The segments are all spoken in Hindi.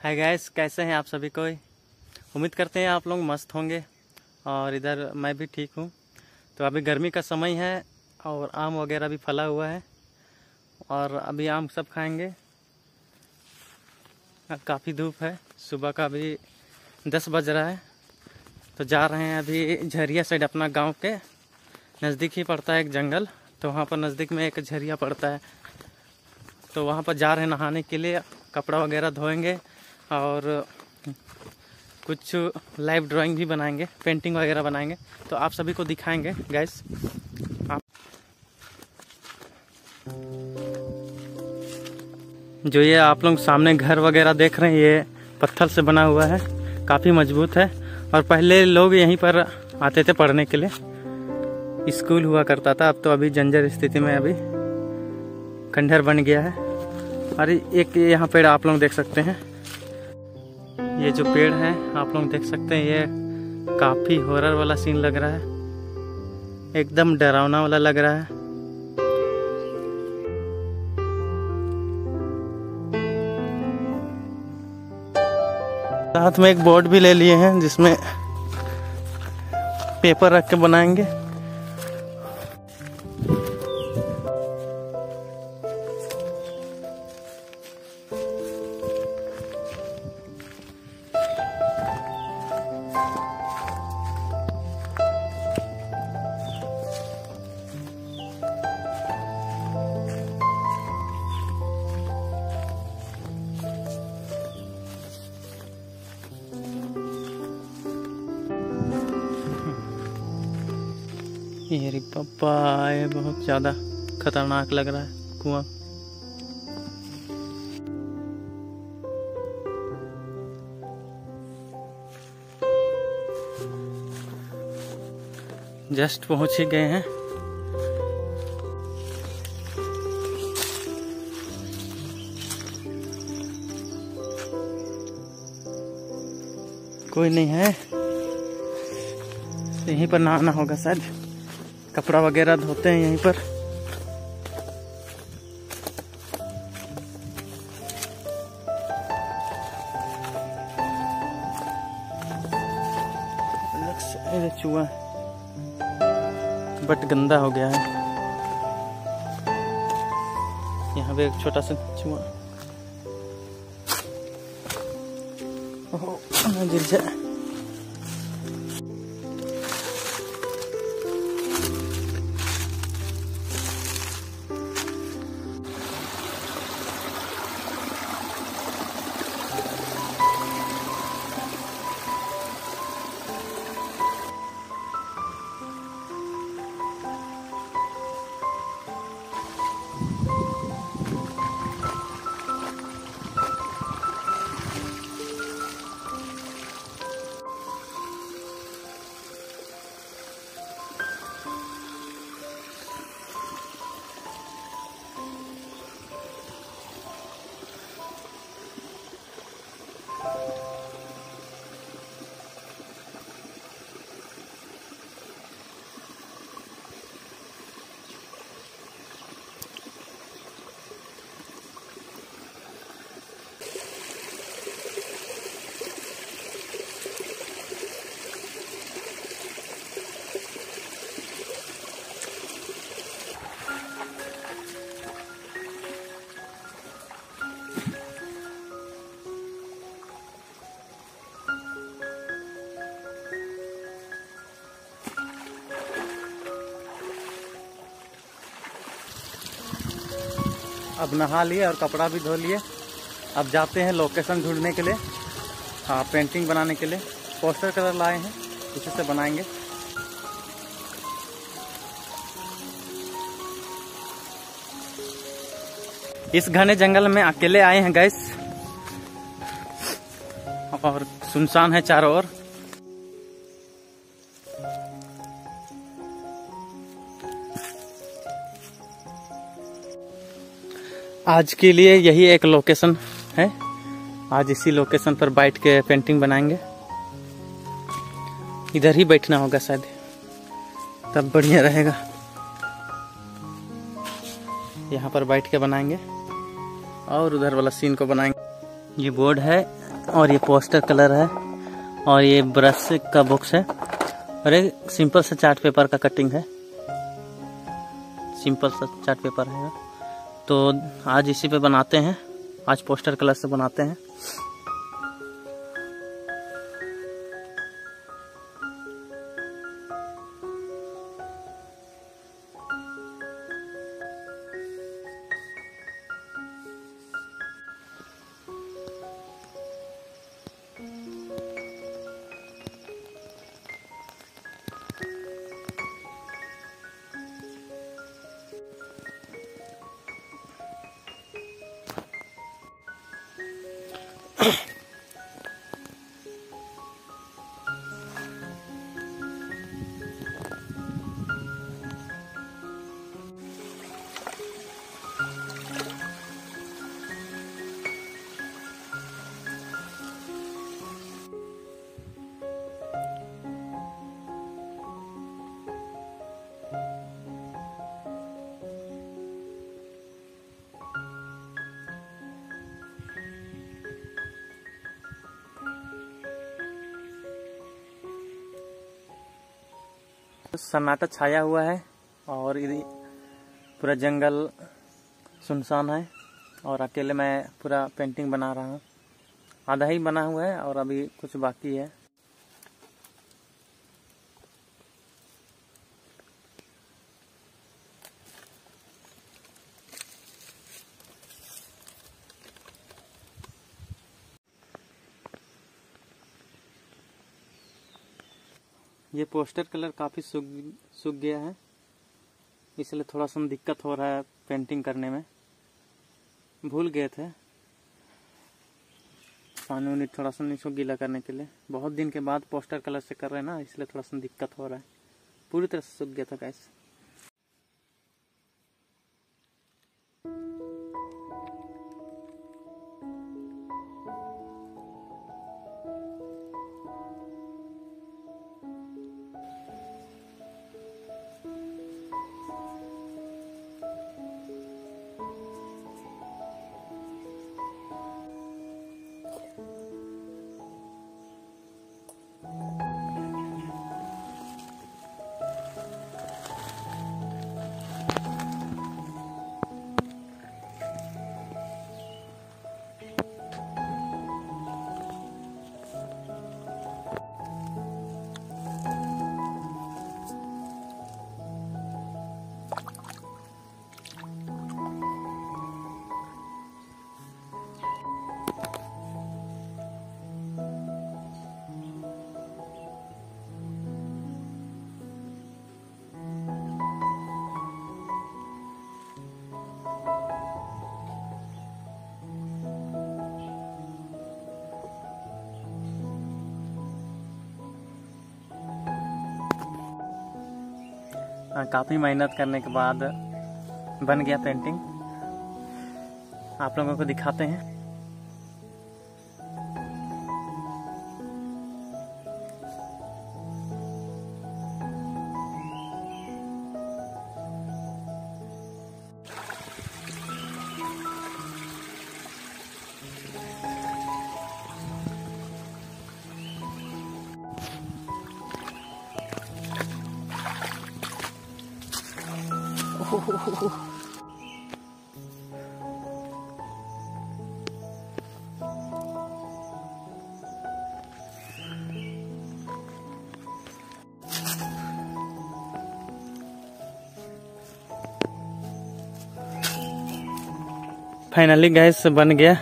हाय गैस कैसे हैं आप सभी कोई? उम्मीद करते हैं आप लोग मस्त होंगे और इधर मैं भी ठीक हूँ। तो अभी गर्मी का समय है और आम वगैरह भी फला हुआ है और अभी आम सब खाएँगे। काफ़ी धूप है। सुबह का अभी दस बज रहा है। तो जा रहे हैं अभी झरिया साइड अपना गाँव के। नज़दीक ही पड़ता है एक जंगल। तो वहाँ पर नज़दीक में एक झरिया पड़ता है। तो वहाँ पर जा रहे हैं नहाने के लिए। कपड़ा वगैरह धोएँगे। और कुछ लाइव ड्राइंग भी बनाएँगे, पेंटिंग वगैरह बनाएँगे। तो आप सभी को दिखाएँगे गैस आप जो ये आप लोग सामने घर वगैरह देख रहे हैं, ये पत्थर से बना हुआ है। काफ़ी मज़बूत है। और पहले लोग यहीं पर आते थे पढ़ने के लिए। स्कूल हुआ करता था, अब तो अभी जंजर स्थिति में अभी खंडहर बन गया है। और एक यहाँ पेड़ आप लोग देख सकते हैं। ये जो पेड़ है, आप लोग देख सकते हैं, ये काफ़ी हॉरर वाला सीन लग रहा है। एकदम डरावना वाला लग रहा है। साथ में एक बोर्ड भी ले लिए हैं, जिसमें पेपर रख के बनाएँगे। ये रे पप्पा ये बहुत ज़्यादा खतरनाक लग रहा है, कुआँ। जस्ट पहुँच ही गए हैं। कोई नहीं है। यहीं पर नहाना होगा शायद। कपड़ा वगैरह धोते हैं यहीं पर। चूहा बट गंदा हो गया है। यहाँ पे एक छोटा सा चूहा। ओह अब नहा लिए और कपड़ा भी धो लिए। अब जाते हैं लोकेशन ढूँढने के लिए हाँ पेंटिंग बनाने के लिए। पोस्टर कलर लाए हैं, उसी से बनाएँगे। इस घने जंगल में अकेले आए हैं गैस और सुनसान है चारों ओर। आज के लिए यही एक लोकेशन है। आज इसी लोकेशन पर बैठ के पेंटिंग बनाएँगे। इधर ही बैठना होगा शायद। तब बढ़िया रहेगा। यहाँ पर बैठ के बनाएँगे और उधर वाला सीन को बनाएँगे। ये बोर्ड है और ये पोस्टर कलर है और ये ब्रश का बॉक्स है। और एक सिंपल सा चार्ट पेपर का कटिंग है। सिंपल सा चार्ट पेपर है। तो आज इसी पे बनाते हैं। आज पोस्टर कलर से बनाते हैं। सन्नाटा छाया हुआ है और इधर पूरा जंगल सुनसान है और अकेले मैं पूरा पेंटिंग बना रहा हूँ। आधा ही बना हुआ है और अभी कुछ बाकी है। ये पोस्टर कलर काफ़ी सूख सूख गया है। इसलिए थोड़ा सा दिक्कत हो रहा है पेंटिंग करने में। भूल गए थे। पानी उनी थोड़ा सा नीचे गीला करने के लिए। बहुत दिन के बाद पोस्टर कलर से कर रहे हैं ना, इसलिए थोड़ा सा दिक्कत हो रहा है। पूरी तरह से सूख गया था कैसे काफ़ी मेहनत करने के बाद बन गया पेंटिंग। आप लोगों को दिखाते हैं। फाइनली गैस बन गया।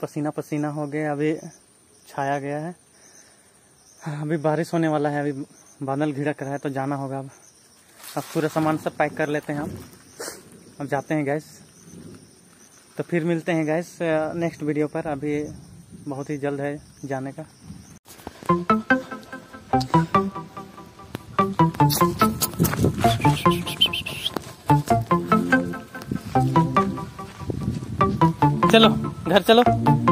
पसीना पसीना हो गया, अभी छाया गया है। अभी बारिश होने वाला है, अभी बादल घिड़क रहा है तो जाना होगा अब। अब पूरा सामान सब पैक कर लेते हैं हम। अब जाते हैं गैस तो फिर मिलते हैं गैस नेक्स्ट वीडियो पर। अभी बहुत ही जल्द है जाने का। घर चलो।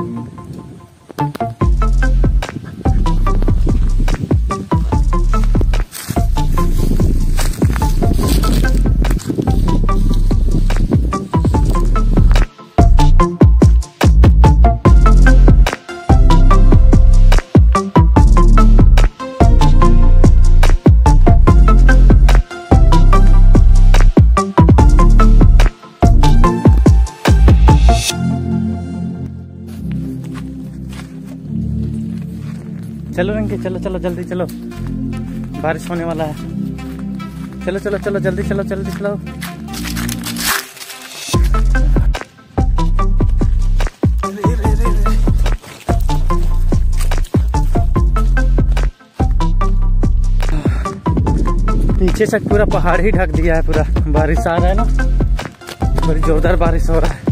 चलो रंगे चलो चलो, जल्दी चलो। बारिश होने वाला है। चलो चलो चलो, जल्दी चलो जल्दी चलो। पीछे से पूरा पहाड़ ही ढक दिया है, पूरा। बारिश आ रहा है ना। बड़ी जोरदार बारिश हो रहा है।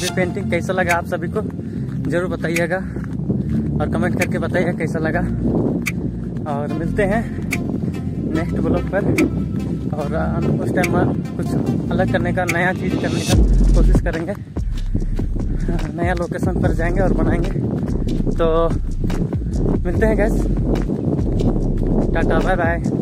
लाइव पेंटिंग कैसा लगा आप सभी को? ज़रूर बताइएगा और कमेंट करके बताइएगा कैसा लगा। और मिलते हैं नेक्स्ट ब्लॉग पर। और उस टाइम कुछ अलग करने का, नया चीज़ करने का कोशिश करेंगे। नया लोकेशन पर जाएँगे और बनाएँगे। तो मिलते हैं गैस टाटा बाय बाय